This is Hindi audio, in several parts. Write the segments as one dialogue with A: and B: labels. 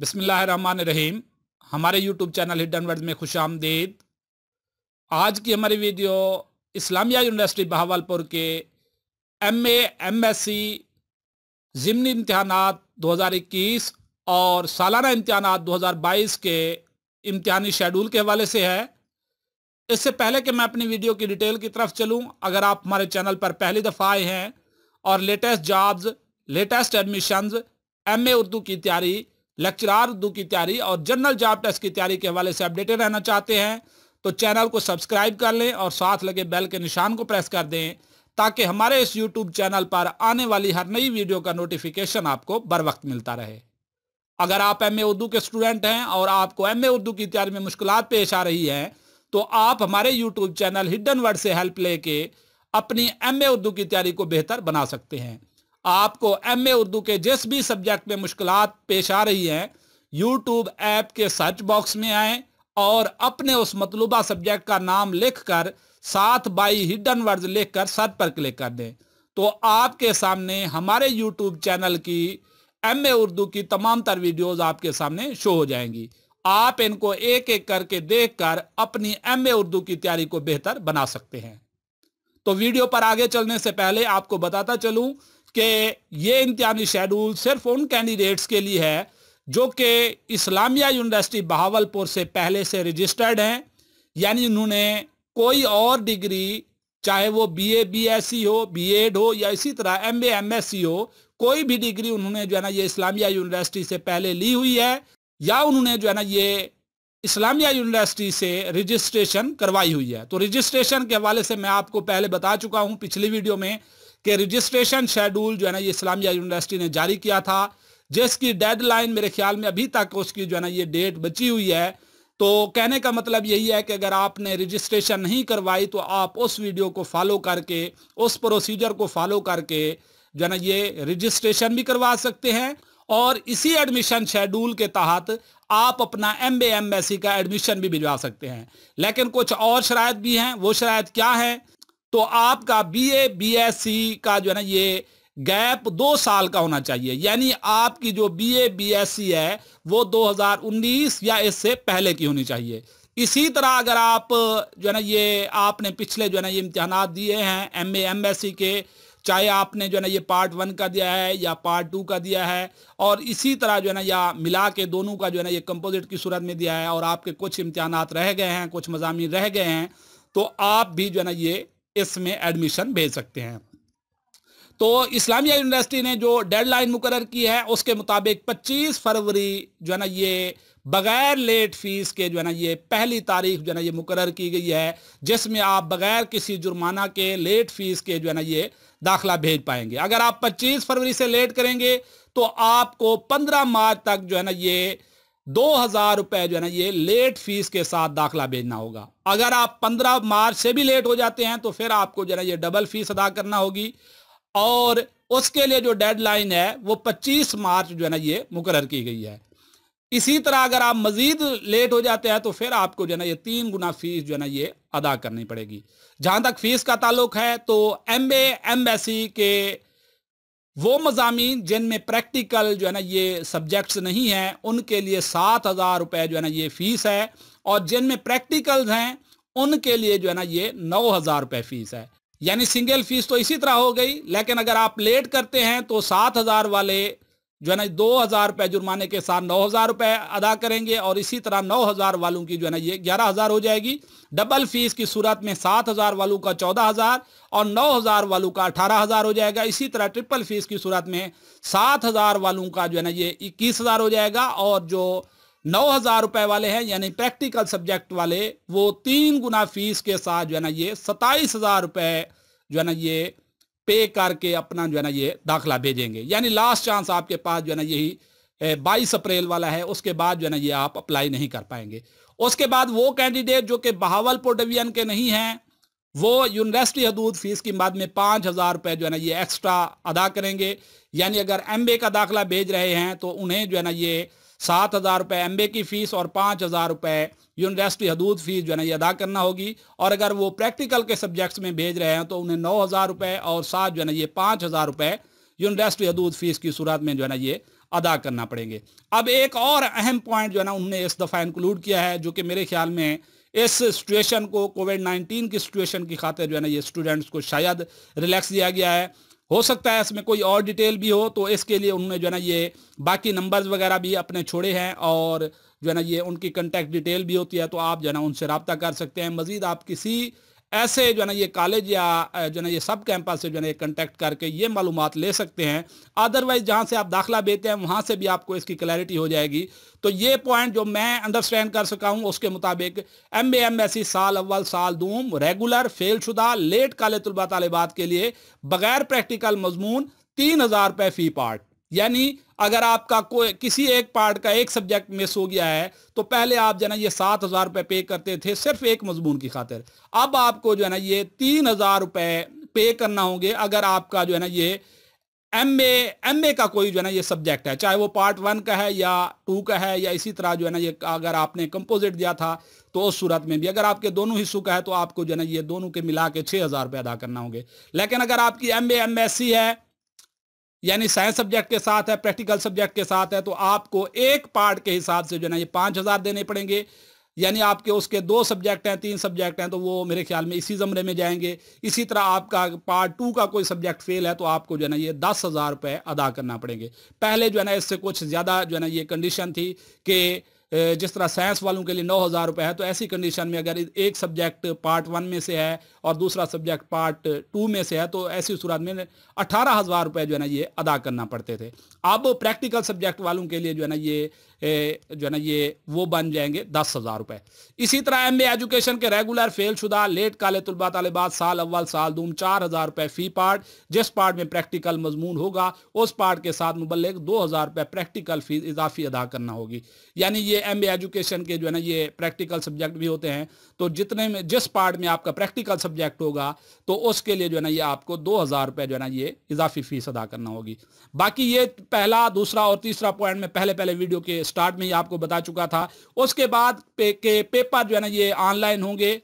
A: रहीम हमारे यूट्यूब चैनल हिडन वर्ड में खुश आमदीद आज की हमारी वीडियो इस्लामिया यूनिवर्सिटी बहावलपुर के एम एम एस सी ज़िमनी इम्तहान 2021 और सालाना इम्तहान 2022 के इम्तहानी शेड्यूल के हवाले से है। इससे पहले कि मैं अपनी वीडियो की डिटेल की तरफ़ चलूँ, अगर आप हमारे चैनल पर पहली दफ़ा आए हैं और latest jobs, latest admissions M Urdu की तैयारी लेक्चरार उर्दू की तैयारी और जनरल जॉब टेस्ट की तैयारी के हवाले से अपडेटेड रहना चाहते हैं तो चैनल को सब्सक्राइब कर लें और साथ लगे बेल के निशान को प्रेस कर दें, ताकि हमारे इस यूट्यूब चैनल पर आने वाली हर नई वीडियो का नोटिफिकेशन आपको बर वक्त मिलता रहे। अगर आप एमए उर्दू के स्टूडेंट हैं और आपको एमए उर्दू की तैयारी में मुश्किल पेश आ रही हैं तो आप हमारे यूट्यूब चैनल हिडन वर्ड से हेल्प लेके अपनी एमए उर्दू की तैयारी को बेहतर बना सकते हैं। आपको एम ए उर्दू के जिस भी सब्जेक्ट में मुश्किल पेश आ रही हैं यूट्यूब ऐप के सर्च बॉक्स में आए और अपने उस मतलूबा सब्जेक्ट का नाम लिखकर सात बाई हिडन वर्ड लिखकर सर्च पर क्लिक कर दें। तो आपके सामने हमारे यूट्यूब चैनल की एम ए उर्दू की तमाम तर वीडियोज़ आपके सामने शो हो जाएँगी। आप इनको एक एक करके देखकर अपनी एम ए उर्दू की तैयारी को बेहतर बना सकते हैं। तो वीडियो पर आगे चलने से पहले आपको बताता चलूँ कि ये इम्तिहानी शेड्यूल सिर्फ़ उन कैंडिडेट्स के लिए है जो कि इस्लामिया यूनिवर्सिटी बहावलपुर से पहले से रजिस्टर्ड हैं, यानी उन्होंने कोई और डिग्री चाहे वो B A B S C हो बी एड हो, या इसी तरह M A M S C हो, कोई भी डिग्री उन्होंने जो है ना ये इस्लामिया यूनिवर्सिटी से पहले ली हुई है, या उन्होंने जो है ना ये इस्लामिया यूनिवर्सिटी से रजिस्ट्रेशन करवाई हुई है। तो रजिस्ट्रेशन के हवाले से मैं आपको पहले बता चुका हूँ पिछली वीडियो में कि रजिस्ट्रेशन शेड्यूल जो है ना, ये इस्लामिया यूनिवर्सिटी ने जारी किया था, जिसकी डेडलाइन मेरे ख्याल में अभी तक उसकी जो है ना, ये डेट बची हुई है। तो कहने का मतलब यही है कि अगर आपने रजिस्ट्रेशन नहीं करवाई तो आप उस वीडियो को फॉलो करके, उस प्रोसीजर को फॉलो करके जो है ना, ये रजिस्ट्रेशन भी करवा सकते हैं। और इसी एडमिशन शेड्यूल के तहत आप अपना M B M S C का एडमिशन भी भिजवा सकते हैं। लेकिन कुछ और शरात भी हैं, वो शरात क्या है? तो आपका B A B S C का जो है ना, ये गैप दो साल का होना चाहिए। यानी आपकी जो B A B S C है, वो 2019 या इससे पहले की होनी चाहिए। इसी तरह अगर आप जो है ना, ये आपने पिछले जो है ना, ये इम्तहान दिए हैं M A M S C के, चाहे आपने जो है ना, ये पार्ट वन का दिया है या पार्ट टू का दिया है, और इसी तरह जो है ना, या मिला के दोनों का जो है ना, ये कंपोजिट की सूरत में दिया है, और आपके कुछ इम्तहान रह गए हैं, कुछ मजामी रह गए हैं तो आप भी जो है ना, ये इसमें एडमिशन भेज सकते हैं। तो इस्लामिया यूनिवर्सिटी ने जो डेडलाइन मुकर की है, उसके मुताबिक 25 फरवरी जो है ना, ये बगैर लेट फ़ीस के जो है ना, ये पहली तारीख जो है ना, ये मुकर की गई है, जिसमें आप बगैर किसी जुर्माना के लेट फ़ीस के जो है ना, ये दाखला भेज पाएँगे। अगर आप 25 फरवरी से लेट करेंगे तो आपको 15 मार्च तक जो है ना, ये दो हज़ार रुपए जो है ना, ये लेट फ़ीस के साथ दाखला भेजना होगा। अगर आप 15 मार्च से भी लेट हो जाते हैं तो फिर आपको जो है ना, ये डबल फ़ीस अदा करना होगी। और उसके लिए जो डेडलाइन है, वो 25 मार्च जो है ना, ये मुकर की गई है। इसी तरह अगर आप मजीद लेट हो जाते हैं तो फिर आपको जो है ना, ये तीन गुना फ़ीस जो है ना, ये अदा करनी पड़ेगी। जहाँ तक फ़ीस का ताल्लुक है तो एम ए एम के वो मजामी जिनमें प्रैक्टिकल जो है ना ये सब्जेक्ट्स नहीं हैं, उनके लिए सात हज़ार रुपये जो है ना ये फ़ीस है और जिनमें प्रैक्टिकल्स हैं, उनके लिए जो है ना ये नौ हज़ार रुपये फ़ीस है। यानी सिंगल फ़ीस तो इसी तरह हो गई, लेकिन अगर आप लेट करते हैं तो सात हज़ार वाले जो है ना, दो हज़ार रुपये जुर्माने के साथ नौ हज़ार रुपये अदा करेंगे और इसी तरह नौ हज़ार वालों की जो है ना, ये ग्यारह हज़ार हो जाएगी। डबल फ़ीस की सूरत में सात हज़ार वालों का चौदह हज़ार और नौ हज़ार वालों का अठारह हज़ार हो जाएगा। इसी तरह ट्रिपल फ़ीस की सूरत में सात हज़ार वालों का जो है ना, ये इक्कीस हज़ार हो जाएगा और जो नौ हज़ार रुपये वाले हैं, यानी प्रैक्टिकल सब्जेक्ट वाले, वो तीन गुना फ़ीस के साथ जो है ना, ये सत्ताईस हज़ार रुपये जो है ना, ये पे करके अपना जो है ना ये दाखिला भेजेंगे यानी लास्ट चांस आपके पास जो है ना यही बाईस अप्रैल वाला है, उसके बाद जो है ना ये आप अप्लाई नहीं कर पाएँगे। उसके बाद वो कैंडिडेट जो कि बहावलपुर डिवीज़न के नहीं हैं, वो यूनिवर्सिटी हदूद फ़ीस की बाद में पाँच हज़ार रुपये जो है ना ये एक्स्ट्रा अदा करेंगे। यानी अगर एम का दाखिला भेज रहे हैं तो उन्हें जो है ना ये सात हज़ार रुपये एम की फ़ीस और पाँच हज़ार रुपये यूनिवर्सिटी हदूद फ़ीस जो है ना ये अदा करना होगी। और अगर वो प्रैक्टिकल के सब्जेक्ट्स में भेज रहे हैं तो उन्हें नौ हज़ार रुपये और साथ जो है ना ये पाँच हज़ार रुपये यूनिवर्सिटी हदूद फ़ीस की सूरत में जो है ना ये अदा करना पड़ेंगे। अब एक और अहम पॉइंट जो है ना उन्होंने इस दफ़ा इंक्लूड किया है, जो कि मेरे ख्याल में इस सिचुएशन को, कोविड 19 की सिचुएशन की खातिर जो है ना ये स्टूडेंट्स को शायद रिलैक्स दिया गया है। हो सकता है इसमें कोई और डिटेल भी हो तो इसके लिए उन्होंने जो है ना ये बाकी नंबर्स वगैरह भी अपने छोड़े हैं और जो है ना ये उनकी कंटेक्ट डिटेल भी होती है तो आप जो है ना उनसे रबता कर सकते हैं। मजीद आप किसी ऐसे जो है ना, ये कॉलेज या जो है ना, ये सब कैंपस से जो है ना, ये कंटेक्ट करके ये मालूम ले सकते हैं। अदरवाइज़ जहाँ से आप दाखिला देते हैं, वहाँ से भी आपको इसकी क्लैरिटी हो जाएगी। तो ये पॉइंट जो मैं अंडरस्टैंड कर सका हूँ, उसके मुताबिक M A M S C साल अव्वल, साल दूम रेगुलर फेल शुदा लेट काले तलबा तलबात के लिए बगैर प्रैक्टिकल मजमून तीन हज़ार रुपये फ़ी पार्ट यानी अगर आपका कोई, किसी एक पार्ट का एक सब्जेक्ट मिस हो गया है तो पहले आप जो है ना ये सात हज़ार रुपये पे करते थे सिर्फ़ एक मजमून की खातिर। अब आपको जो है ना ये तीन हज़ार रुपये पे करना होंगे अगर आपका जो है ना ये एम ए एम ए का कोई जो है ना ये सब्जेक्ट है, चाहे वो पार्ट वन का है या टू का है या इसी तरह जो है ना ये अगर आपने कंपोजिट दिया था तो उस सूरत में भी। अगर आपके दोनों हिस्सों का है तो आपको जो है ना ये दोनों के मिला के छः हज़ार रुपये अदा करना होंगे। लेकिन अगर आपकी M A M S C है यानी साइंस सब्जेक्ट के साथ है प्रैक्टिकल सब्जेक्ट के साथ है तो आपको एक पार्ट के हिसाब से जो है ना ये पाँच हज़ार देने पड़ेंगे। यानी आपके उसके दो सब्जेक्ट हैं, तीन सब्जेक्ट हैं तो वो मेरे ख्याल में इसी ज़मरे में जाएँगे। इसी तरह आपका पार्ट टू का कोई सब्जेक्ट फेल है तो आपको जो है ना ये दस हज़ार रुपये अदा करना पड़ेंगे। पहले जो है ना इससे कुछ ज़्यादा जो है ना ये कंडीशन थी कि जिस तरह साइंस वालों के लिए नौ हज़ार रुपये है तो ऐसी कंडीशन में अगर एक सब्जेक्ट पार्ट वन में से है और दूसरा सब्जेक्ट पार्ट टू में से है तो ऐसी सूरत में अठारह हज़ार रुपये जो है ना ये अदा करना पड़ते थे। अब प्रैक्टिकल सब्जेक्ट वालों के लिए जो है ना ये जो है ना, ये, वो बन जाएँगे दस हज़ार रुपये इसी तरह एम एजुकेशन के रेगुलर फेल शुदा लेट काले तलबा तालिबात साल अव्वल, साल दूम चार हज़ार रुपये फ़ी पार्ट जिस पार्ट में प्रैक्टिकल मजमून होगा, उस पार्ट के साथ मुबलिक दो हज़ार रुपये प्रैक्टिकल फ़ीस इजाफी अदा करना होगी। यानी ये एम एजुकेशन के जो है ना, ये प्रैक्टिकल सब्जेक्ट भी होते हैं। तो जितने में, जिस पार्ट में आपका प्रैक्टिकल सब्जेक्ट होगा तो उसके लिए जो है ना, ये आपको दो हज़ार रुपये जो है ना, ये इजाफी फ़ीस अदा करना होगी। बाकी ये पहला, दूसरा और तीसरा पॉइंट में पहले पहले वीडियो के स्टार्ट में ही आपको बता चुका था। उसके बाद पे, के पेपर जो है ना ये ऑनलाइन होंगे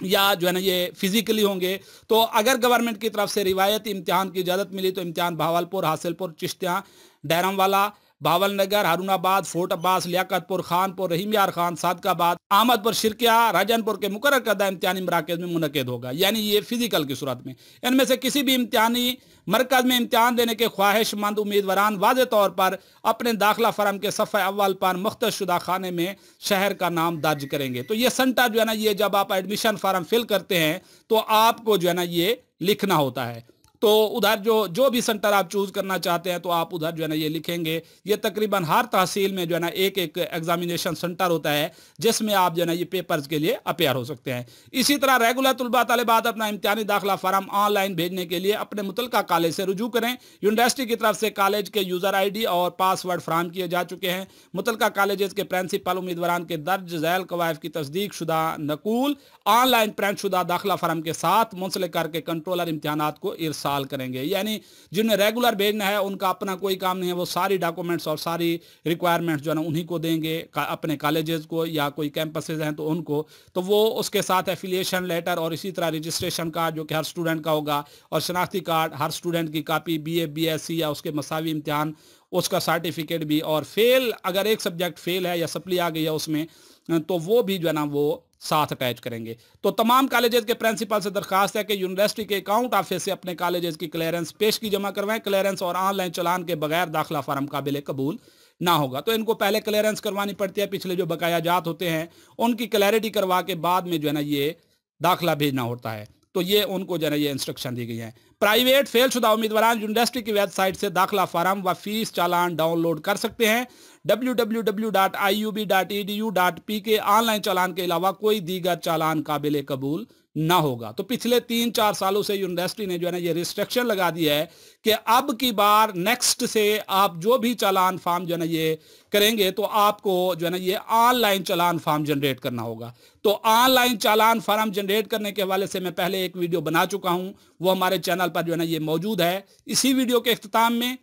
A: या जो है ना ये फिजिकली होंगे। तो अगर गवर्नमेंट की तरफ़ से रिवायती इम्तिहान की इजाज़त मिली तो इम्तिहान भावलपुर हासिलपुर चिश्तियाँ डैरम वाला बावल नगर हारूनाबाद, फोर्ट अब्बास, लियाकतपुर, खानपुर रहीम यार खान, सादकाबाद अहमदपुर शिरकिया, राजनपुर के मुकर करदा इम्तिहानी मराकज में मुनद होगा। यानी ये फ़िज़िकल की सूरत में। इनमें से किसी भी इम्तिहानी मरकज में इम्तहान देने के ख्वाहिशमंद उम्मीदवार वाज तौर पर अपने दाखिला फरम के सफ़े अव्वल पर मुख्त शुदा खाने में शहर का नाम दर्ज करेंगे। तो ये सेंटर जो है ना, ये जब आप एडमिशन फार्म फिल करते हैं तो आपको जो है ना, ये लिखना होता है। तो उधर जो जो भी सेंटर आप चूज़ करना चाहते हैं तो आप उधर जो है ना ये लिखेंगे। ये तकरीबन हर तहसील में जो है ना एक एक एग्जामिनेशन सेंटर होता है, जिसमें आप जो है ना ये पेपर्स के लिए अपेयर हो सकते हैं। इसी तरह रेगुलर तलबा तलबात अपना इम्तहानी दाखिला फार्म ऑनलाइन भेजने के लिए अपने मुतल कॉलेज से रुजू करें। यूनिवर्सिटी की तरफ़ से कॉलेज के यूज़र आई और पासवर्ड फ्राहम किए जा चुके हैं। मुतल कॉलेज के प्रिंसिपल उम्मीदवार के दर्ज, जैल कवायफ की तस्दीक शुदा नकूल। ऑनलाइन प्रिंट शुदा दाखिला फार्म के साथ मुंसलिक करके कंट्रोलर इम्तहान को इरसा इस्तेमाल करेंगे। यानी जिन्हें रेगुलर भेजना है, उनका अपना कोई काम नहीं है, वो सारी डॉक्यूमेंट्स और सारी रिक्वायरमेंट्स जो है ना, उन्हीं को देंगे। अपने कॉलेजेस को या कोई कैंपसेज हैं तो उनको। तो वो उसके साथ एफिलिएशन लेटर और इसी तरह रजिस्ट्रेशन कार्ड जो कि हर स्टूडेंट का होगा और शनाख्ती कार्ड हर स्टूडेंट की copy B A B S C या उसके मसावी इम्तहान, उसका सर्टिफिकेट भी। और फेल अगर एक सब्जेक्ट फेल है या सप्ली आ गई है उसमें तो वो भी जो है ना, वो साथ अटैच करेंगे। तो तमाम कॉलेजेस के प्रिंसिपल से दरखास्त है कि यूनिवर्सिटी के अकाउंट ऑफ़िस से अपने कॉलेजेस की क्लियरेंस पेश की जमा करवाएँ। क्लियरेंस और ऑनलाइन चलान के बगैर दाखिला फार्म काबिल कबूल ना होगा। तो इनको पहले क्लियरेंस करवानी पड़ती है, पिछले जो बकाया जात होते हैं, उनकी क्लैरिटी करवा के बाद में जो है ना ये दाखिला भेजना होता है। तो ये उनको जो है ये इंस्ट्रक्शन दी गई है। प्राइवेट फेल शुदा उम्मीदवार यूनिवर्सिटी की वेबसाइट से दाखिला फार्म व फ़ीस चालान डाउनलोड कर सकते हैं। www.iub.edu.pk ऑनलाइन चालान के अलावा कोई दीगर चालान काबिल कबूल ना होगा। तो पिछले तीन चार सालों से यूनिवर्सिटी ने जो है ना ये रिस्ट्रिक्शन लगा दिया है कि अब की बार नेक्स्ट से आप जो भी चालान फॉर्म जो है ना ये करेंगे तो आपको जो है ना ये ऑनलाइन चालान फॉर्म जनरेट करना होगा। तो ऑनलाइन चालान फॉर्म जनरेट करने के हवाले से मैं पहले एक वीडियो बना चुका हूँ, वो हमारे चैनल पर जो है ना ये मौजूद है। इसी वीडियो के अख्ताम में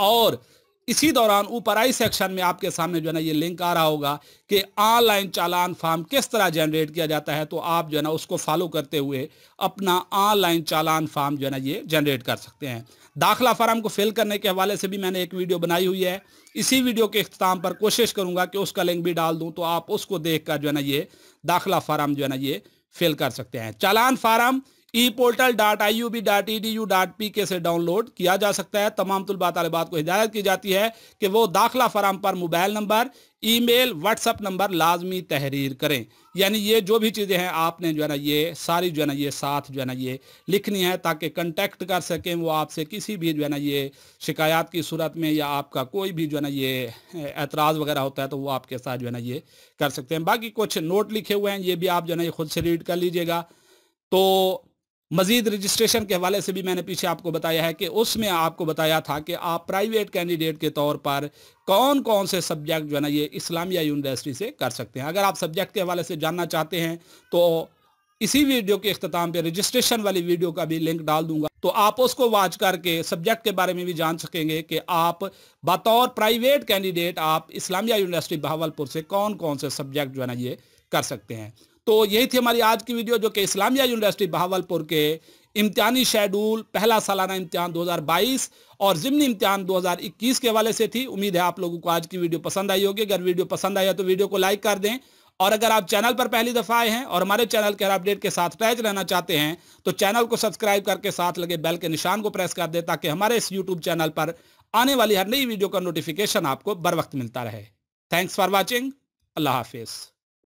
A: और इसी दौरान ऊपर आई सेक्शन में आपके सामने जो है ना ये लिंक आ रहा होगा कि ऑनलाइन चालान फार्म किस तरह जनरेट किया जाता है तो आप जो है ना उसको फॉलो करते हुए अपना ऑनलाइन चालान फार्म जो है ना ये जनरेट कर सकते हैं। दाखला फार्म को फिल करने के हवाले से भी मैंने एक वीडियो बनाई हुई है। इसी वीडियो के अख्ताम पर कोशिश करूँगा कि उसका लिंक भी डाल दूँ तो आप उसको देख कर जो है ना ये दाखिला फार्म जो है ना ये फिल कर सकते हैं। Challan form E portal dot I U B dot E D U dot P K से डाउनलोड किया जा सकता है। तमाम तलबा तलबात को हिदायत की जाती है कि वो दाखिला फराम पर mobile number email WhatsApp number लाजमी तहरीर करें। यानी ये जो भी चीज़ें हैं, आपने जो है ना ये सारी जो है ना ये साथ जो है ना ये लिखनी है ताकि कंटेक्ट कर सकें वो आपसे किसी भी जो है ना ये शिकायत की सूरत में या आपका कोई भी जो है ना ये एतराज़ वगैरह होता है तो वो आपके साथ जो है ना ये कर सकते हैं। बाकी कुछ नोट लिखे हुए हैं, ये भी आप जो है ना ये खुद से रीड कर लीजिएगा। तो मजीद रजिस्ट्रेशन के हवाले से भी मैंने पीछे आपको बताया है कि उसमें आपको बताया था कि आप प्राइवेट कैंडिडेट के तौर पर कौन कौन से सब्जेक्ट जो है ना ये इस्लामिया यूनिवर्सिटी से कर सकते हैं। अगर आप सब्जेक्ट के हवाले से जानना चाहते हैं तो इसी वीडियो के अख्ताम पे रजिस्ट्रेशन वाली वीडियो का भी लिंक डाल दूँगा। तो आप उसको वॉच करके सब्जेक्ट के बारे में भी जान सकेंगे कि आप बतौर प्राइवेट कैंडिडेट आप इस्लामिया यूनिवर्सिटी बहावलपुर से कौन कौन से सब्जेक्ट जो है ना ये कर सकते हैं। तो यही थी हमारी आज की वीडियो जो कि इस्लामिया यूनिवर्सिटी बहावलपुर के इम्तिहानी शेड्यूल, पहला सालाना इम्तिहान 2022 और ज़िमनी इम्तिहान 2021 के हवाले से थी। उम्मीद है आप लोगों को आज की वीडियो पसंद आई होगी। अगर वीडियो पसंद आया तो वीडियो को लाइक कर दें और अगर आप चैनल पर पहली दफ़ा आए हैं और हमारे चैनल के हर अपडेट के साथ अटैच रहना चाहते हैं तो चैनल को सब्सक्राइब करके साथ लगे बेल के निशान को प्रेस कर दें ताकि हमारे इस यूट्यूब चैनल पर आने वाली हर नई वीडियो का नोटिफिकेशन आपको बर वक्त मिलता रहे। थैंक्स फॉर वॉचिंग अल्लाह हाफिज़।